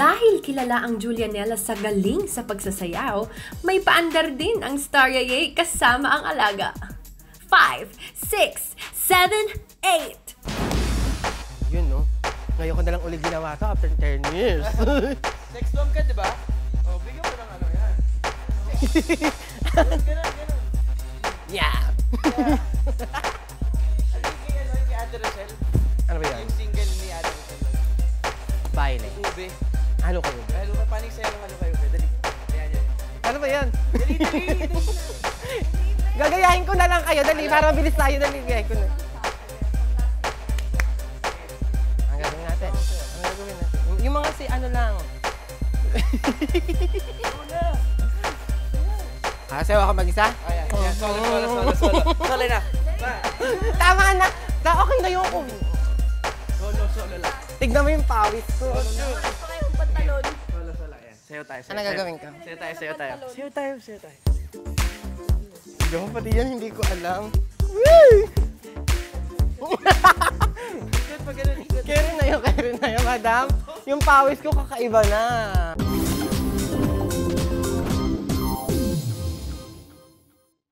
Dahil kilala ang Julianella sa galing sa pagsasayaw, may paandar din ang Star Yayay kasama ang alaga. 5, 6, 7, 8. Yun, no? Ngayon ko na lang ulit ginawa to after 10 years. Sex bomb ka, di ba? Oh, bigyan mo ng ano yan. Ganun, ganun, ganun. yeah! Ano ano, yung kay Ate Rosel? Ano ba yan? Ko yun? Halo ka, panig sa'yo halo kayo. Dali. Ayan, yan. Ano ba yan? Dali, dali, dali na. Gagayahin ko na lang kayo. Dali, para mabilis tayo. Dali, gagayahin ko na. Ang gagawin natin. Ang gagawin natin. Yung- mga si ano lang. Ah, sayo ako mag-isa? Ayan, ayan. Solo, solo, solo, solo. Solo na. Tama na. Na, okay na yung. Solo, solo lang. Tignan mo yung pawis ko. Solo, solo. Ayan. Sayo tayo, sayo Ano gagawin ko? Sayo tayo, sayo tayo. Sayo tayo, sayo tayo. Hindi ko pati yan, hindi ko alam. Woo! Ikot pa ganun, ikot. Kere na yun, kere na yun, madam. Yung pawis ko kakaiba na.